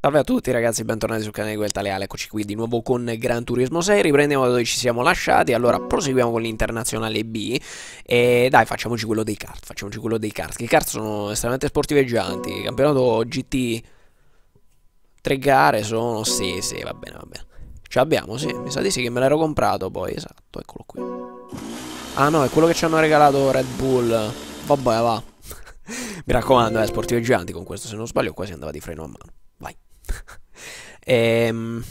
Salve a tutti ragazzi, bentornati sul canale di Guelta Leale, eccoci qui di nuovo con Gran Turismo 6, riprendiamo da dove ci siamo lasciati, allora proseguiamo con l'internazionale B e dai facciamoci quello dei kart, facciamoci quello dei kart, i kart sono estremamente sportiveggianti, campionato GT, tre gare sono, sì sì va bene va bene, ce l'abbiamo sì, mi sa di sì che me l'ero comprato poi, esatto, eccolo qui, ah no è quello che ci hanno regalato Red Bull, vabbè va, mi raccomando eh, sportiveggianti con questo se non sbaglio quasi andava di freno a mano. ehm,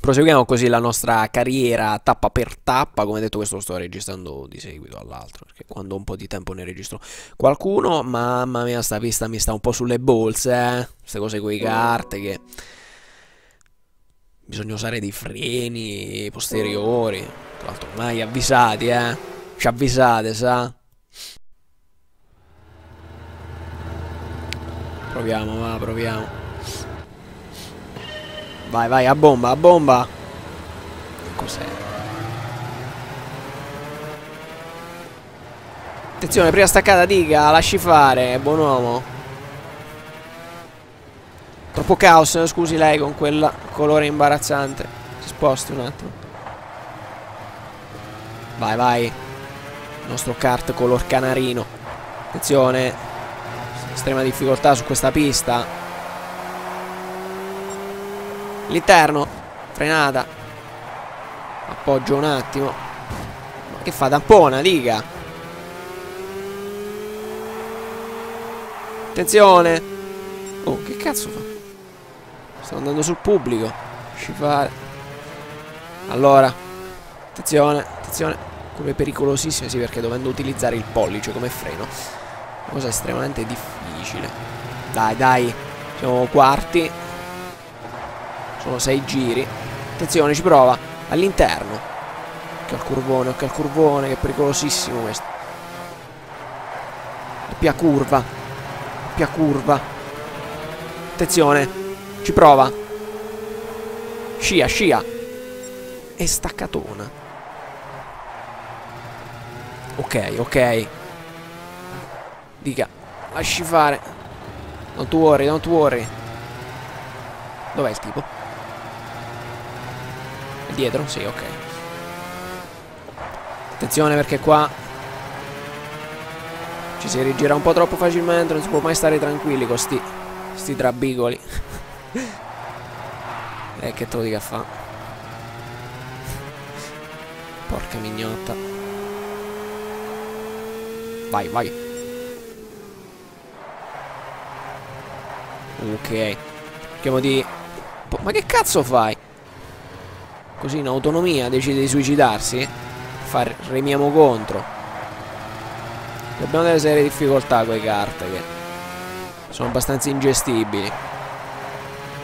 proseguiamo così la nostra carriera tappa per tappa. Come detto, questo lo sto registrando di seguito all'altro. Perché quando ho un po' di tempo ne registro qualcuno. Mamma mia, sta pista mi sta un po' sulle bolse. Eh? Queste cose con i carte che. Bisogna usare dei freni posteriori. Tra l'altro, mai avvisati, eh. Ci avvisate, sa? Proviamo, va, proviamo. Vai, vai, a bomba, a bomba. Cos'è? Attenzione, prima staccata diga, lasci fare, buon uomo. Troppo caos, scusi lei con quel colore imbarazzante. Si sposti un attimo. Vai, vai. Il nostro kart color canarino. Attenzione. Estrema difficoltà su questa pista. L'interno Frenata. Appoggio un attimo. Ma che fa? Tampona, diga Attenzione. Oh, che cazzo fa? Sto andando sul pubblico. Lasci fare Allora. Attenzione, attenzione. Curve pericolosissime, sì, perché dovendo utilizzare il pollice come freno. Cosa estremamente difficile. Dai, dai. Siamo quarti sono sei giri. Attenzione, ci prova. All'interno. Occhio al curvone, occhio al curvone, che è pericolosissimo questo. Doppia curva. Doppia curva. Attenzione. Ci prova. Scia, scia. E staccatona. Ok, ok. Dica. Lasci fare. Don't worry, don't worry. Dov'è il tipo? Dietro? Sì, ok. Attenzione perché qua ci si rigira un po' troppo facilmente, non si può mai stare tranquilli con sti, sti trabicoli. eh, che lo dica fa? Porca mignotta. Vai, vai. Ok. Cerchiamo di... Ma che cazzo fai? Così in autonomia decide di suicidarsi. Far remiamo contro. Abbiamo delle serie difficoltà con le carte che sono abbastanza ingestibili.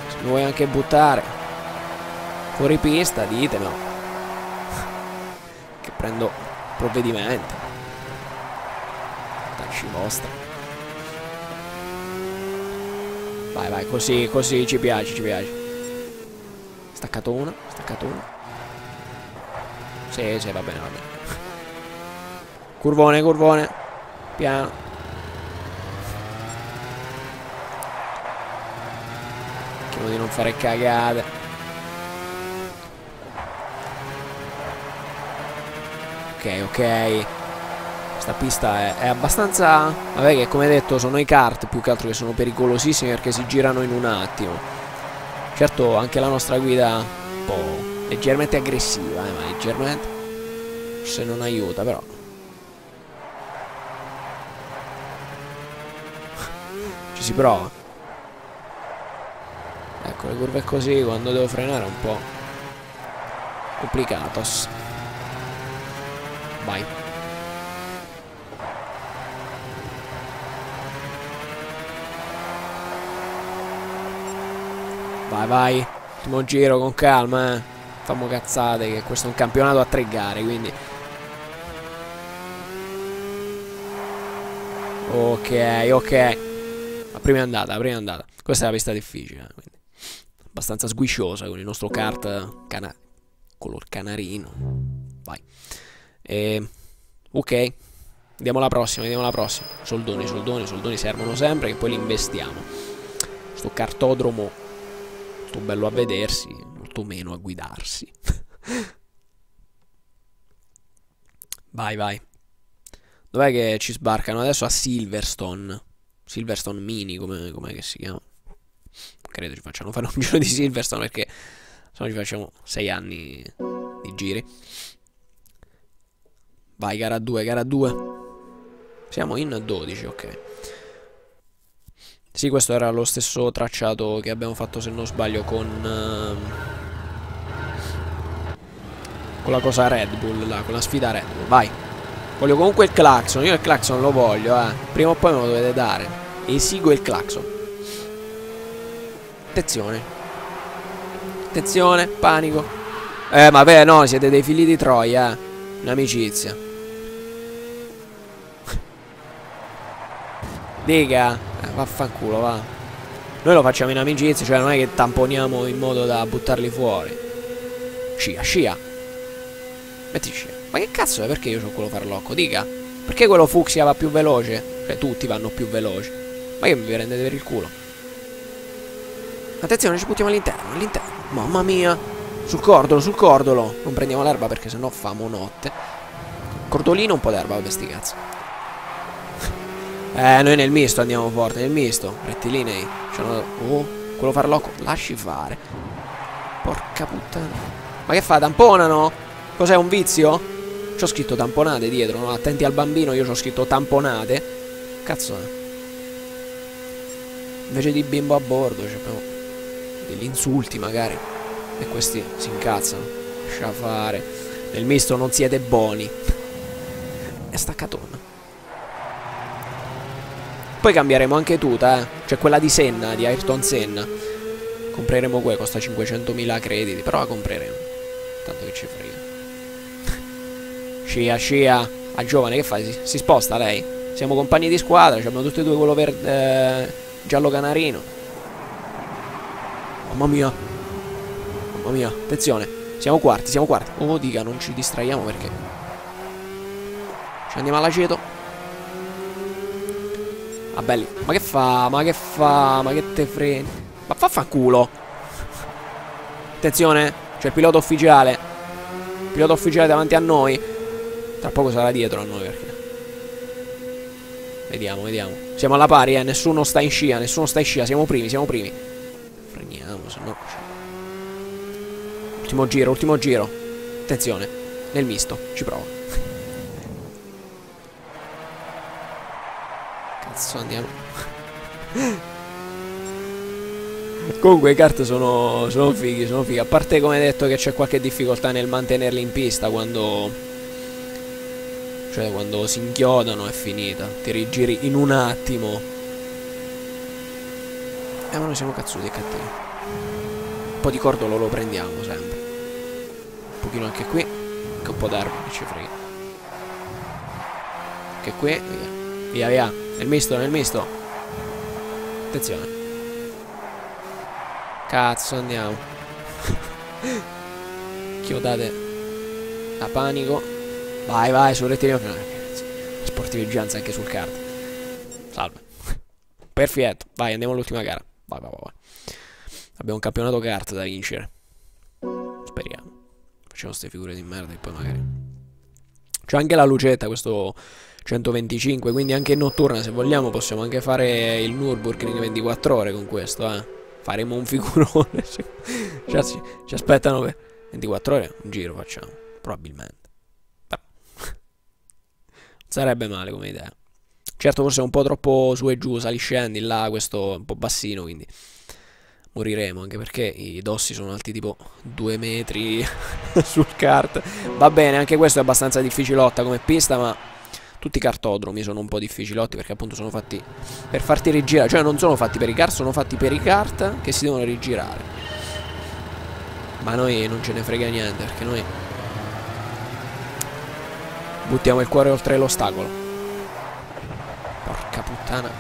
Se mi vuoi anche buttare fuori pista, ditemelo. Che prendo provvedimenti. Tacci vostra. Vai, vai, così, così ci piace, ci piace. Staccato una, staccato una. Sì, sì, va bene, va bene. Curvone, curvone. Piano. Cerchiamo di non fare cagate. Ok, ok. Questa pista è, è, abbastanza... Vabbè che come detto sono i kart più che altro che sono pericolosissimi perché si girano in un attimo. Certo anche la nostra guida un po' leggermente aggressiva, eh, ma leggermente se non aiuta però. Ci si prova. Ecco, le curve così quando devo frenare è un po' complicatos. Vai. Vai, vai. Ultimo giro con calma, eh. Fammo cazzate che questo è un campionato a tre gare, quindi... Ok, ok. La prima è andata, la prima è andata. Questa è la pista difficile, eh, quindi. Abbastanza sguisciosa con il nostro kart cana color canarino. Vai. E... Ok. Andiamo alla prossima, andiamo alla prossima. Soldoni, soldoni, soldoni servono sempre che poi li investiamo. Sto cartodromo. Sto bello a vedersi, molto meno a guidarsi. vai, vai. Dov'è che ci sbarcano? Adesso a Silverstone. Silverstone Mini, come com'è che si chiama? Credo ci facciano fare un giro di Silverstone perché se no ci facciamo 6 anni di giri. Vai, gara 2, gara 2. Siamo in 12, ok. Sì, questo era lo stesso tracciato che abbiamo fatto, se non sbaglio, con... Uh, con la cosa Red Bull, là, con la sfida Red Bull. Vai. Voglio comunque il clacson. Io il clacson lo voglio, eh. Prima o poi me lo dovete dare. Esigo il clacson. Attenzione. Attenzione, panico. Eh, vabbè, no, siete dei figli di Troia, eh. Un'amicizia. Dica. Eh, vaffanculo, va. Noi lo facciamo in amicizia, cioè non è che tamponiamo in modo da buttarli fuori. Scia, scia. Metti scia. Ma che cazzo è? Perché io ho quello farlocco? Dica. Perché quello fucsia va più veloce? Cioè, tutti vanno più veloci. Ma che mi rendete per il culo? Attenzione, ci buttiamo all'interno, all'interno. Mamma mia. Sul cordolo, sul cordolo. Non prendiamo l'erba perché sennò famo notte. Cordolino, un po' d'erba, vabbè sti cazzo. Eh, noi nel misto andiamo forte, nel misto. Rettilinei. Oh, quello farlocco. Lasci fare. Porca puttana. Ma che fa? Tamponano? Cos'è un vizio? C'ho scritto tamponate dietro, no? Attenti al bambino, io c'ho scritto tamponate. Cazzo è? Invece di bimbo a bordo, c'è proprio degli insulti magari. E questi si incazzano. Lascia fare. Nel misto non siete buoni. È staccatona. Poi cambieremo anche tuta, eh. Cioè quella di Senna, di Ayrton Senna. Compreremo quella, costa 500.000 crediti, però la compreremo. Tanto che ci frega. Scia, scia. A giovane, che fai? Si, si, sposta lei? Siamo compagni di squadra, abbiamo tutti e due quello verde... Eh, giallo canarino. Mamma mia. Mamma mia, attenzione. Siamo quarti, siamo quarti. Oh, dica, non ci distraiamo perché... Ci andiamo all'aceto. Ah, belli. Ma che fa? Ma che fa? Ma che te freni? Ma fa fa culo. Attenzione, c'è il pilota ufficiale. Il pilota ufficiale davanti a noi. Tra poco sarà dietro a noi perché... Vediamo, vediamo. Siamo alla pari, eh. Nessuno sta in scia, nessuno sta in scia. Siamo primi, siamo primi. Freniamo, se no... Ultimo giro, ultimo giro. Attenzione. Nel misto, ci provo. Cazzo, andiamo. Comunque i kart sono, sono fighi, sono fighi. A parte come detto che c'è qualche difficoltà nel mantenerli in pista quando... Cioè quando si inchiodano è finita. Ti rigiri in un attimo. Eh ma noi siamo cazzuti e cattivi. Un po' di cordolo lo prendiamo sempre. Un pochino anche qui. Che un po' d'erba che ci frega. Anche qui. Via. Via via. Nel misto, nel misto. Attenzione. Cazzo, andiamo. Chiodate a panico. Vai, vai, sul rettilineo. Sportiveggianza anche sul kart. Salve. Perfetto. Vai, andiamo all'ultima gara. Vai, vai, vai. Abbiamo un campionato kart da vincere. Speriamo. Facciamo queste figure di merda e poi magari... C'è anche la lucetta, questo 125, quindi anche notturna se vogliamo possiamo anche fare il Nürburgring 24 ore con questo, eh. Faremo un figurone. ci, ci aspettano per 24 ore, un giro facciamo, probabilmente. Sarebbe male come idea. Certo forse è un po' troppo su e giù, sali scendi, là questo è un po' bassino, quindi moriremo, anche perché i dossi sono alti tipo 2 metri sul kart. Va bene, anche questo è abbastanza difficilotta come pista, ma tutti i cartodromi sono un po' difficilotti perché appunto sono fatti per farti rigirare, cioè non sono fatti per i kart, sono fatti per i kart che si devono rigirare. Ma noi non ce ne frega niente perché noi buttiamo il cuore oltre l'ostacolo. Porca puttana.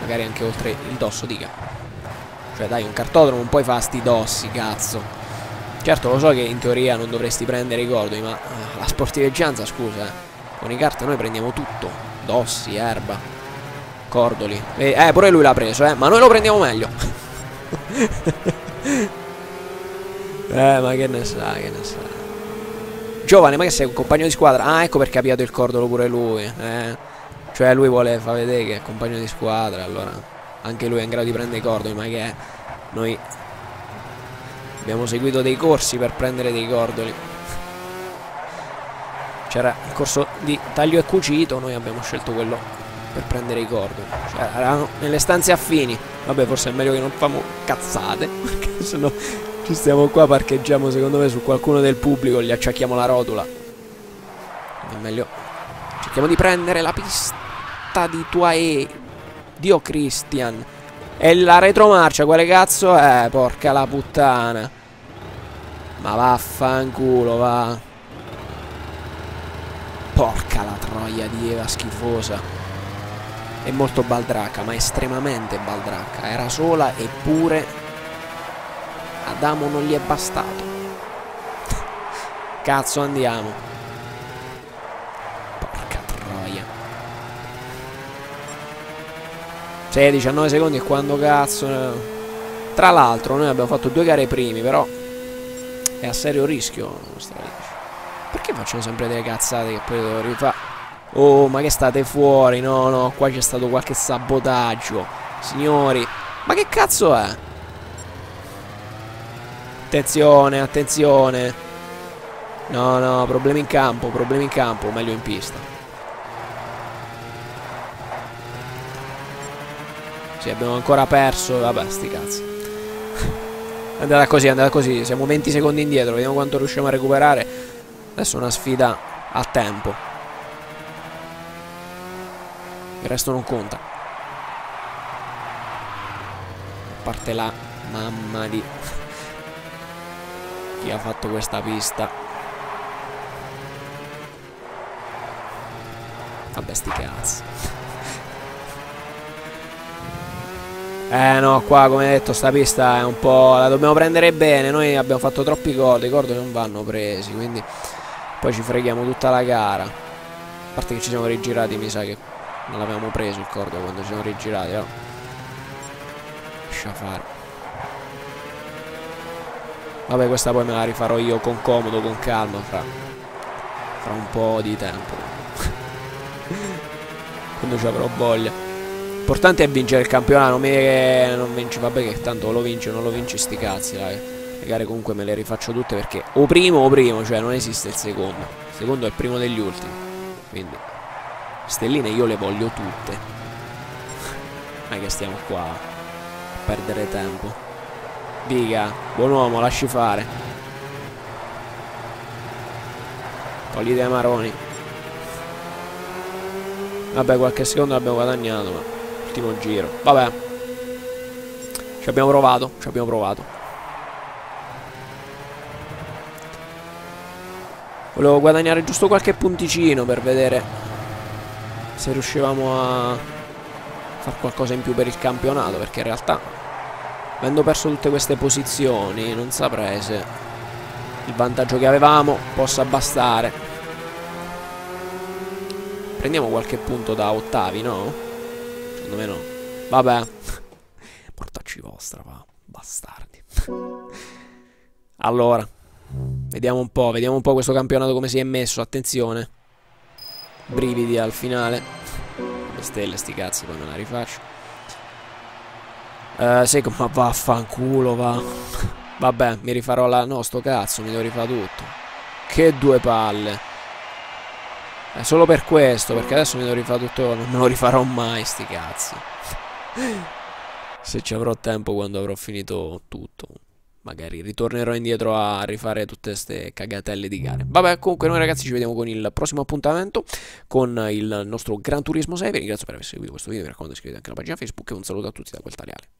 Magari anche oltre il dosso, dica. Cioè dai, un cartodromo non puoi fare sti cazzo. Certo, lo so che in teoria non dovresti prendere i cordoli, ma uh, la sportiveggianza, scusa, eh. Con i kart noi prendiamo tutto. Dossi, erba, cordoli. Eh, pure lui l'ha preso, eh. Ma noi lo prendiamo meglio. eh, ma che ne sa, che ne sa. Giovane, ma che sei un compagno di squadra? Ah, ecco perché ha piato il cordolo pure lui. Eh. Cioè lui vuole far vedere che è compagno di squadra, allora anche lui è in grado di prendere i cordoli, ma che è? Noi abbiamo seguito dei corsi per prendere dei cordoli. C'era il corso di taglio e cucito, noi abbiamo scelto quello per prendere i cordoli. Cioè, erano nelle stanze affini. Vabbè, forse è meglio che non famo cazzate, perché sennò ci stiamo qua, parcheggiamo secondo me su qualcuno del pubblico, gli acciacchiamo la rotula. È meglio... Cerchiamo di prendere la pista di Tuae. Dio Christian. E la retromarcia, quale cazzo è? Porca la puttana. Ma vaffanculo, va. Porca la troia di Eva schifosa. È molto baldracca, ma estremamente baldracca. Era sola eppure Adamo non gli è bastato. Cazzo andiamo. Porca troia. 6, 19 secondi e quando cazzo... Tra l'altro noi abbiamo fatto due gare primi, però è a serio rischio Perché facciamo sempre delle cazzate che poi devo rifare? Oh, ma che state fuori? No, no, qua c'è stato qualche sabotaggio. Signori, ma che cazzo è? Attenzione, attenzione. No, no, problemi in campo, problemi in campo, meglio in pista. Sì, abbiamo ancora perso, vabbè, sti cazzi. È andata così, è andata così, siamo 20 secondi indietro, vediamo quanto riusciamo a recuperare. Adesso una sfida a tempo. Il resto non conta. A parte la mamma di chi ha fatto questa pista vabbè sti cazzi eh no qua come detto sta pista è un po' la dobbiamo prendere bene. Noi abbiamo fatto troppi gol i gol non vanno presi quindi poi ci freghiamo tutta la gara. A parte che ci siamo rigirati mi sa che non l'avevamo preso il cordo quando ci siamo rigirati però lascia fare. Vabbè questa poi me la rifarò io con comodo, con calma fra, fra un po' di tempo. Quando ci avrò voglia L'importante è vincere il campionato Non che non vinci Vabbè che tanto lo vinci o non lo vinci sti cazzi dai. Le gare comunque me le rifaccio tutte perché O primo o primo Cioè non esiste il secondo Il secondo è il primo degli ultimi Quindi Stelline io le voglio tutte Non che stiamo qua A perdere tempo Diga, buon uomo, lasci fare. Togli dei maroni. Vabbè, qualche secondo l'abbiamo guadagnato, ma ultimo giro. Vabbè. Ci abbiamo provato, ci abbiamo provato. Volevo guadagnare giusto qualche punticino per vedere se riuscivamo a fare qualcosa in più per il campionato, perché in realtà Avendo perso tutte queste posizioni, non saprei se il vantaggio che avevamo possa bastare. Prendiamo qualche punto da ottavi, no? Secondo me no. Vabbè. Portacci vostra, va. Bastardi. allora. Vediamo un po', vediamo un po' questo campionato come si è messo. Attenzione. Brividi al finale. Le stelle, sti cazzi, poi me la rifaccio. Eh, sai ma vaffanculo, va. Vabbè, mi rifarò la... No, sto cazzo, mi devo rifare tutto. Che due palle. È solo per questo, perché adesso mi devo rifare tutto... Non me lo rifarò mai, sti cazzi. Se ci avrò tempo quando avrò finito tutto. Magari ritornerò indietro a rifare tutte queste cagatelle di gare. Vabbè, comunque noi ragazzi ci vediamo con il prossimo appuntamento con il nostro Gran Turismo 6. Vi ringrazio per aver seguito questo video. Vi raccomando iscrivetevi anche alla pagina Facebook e un saluto a tutti da quel taliale.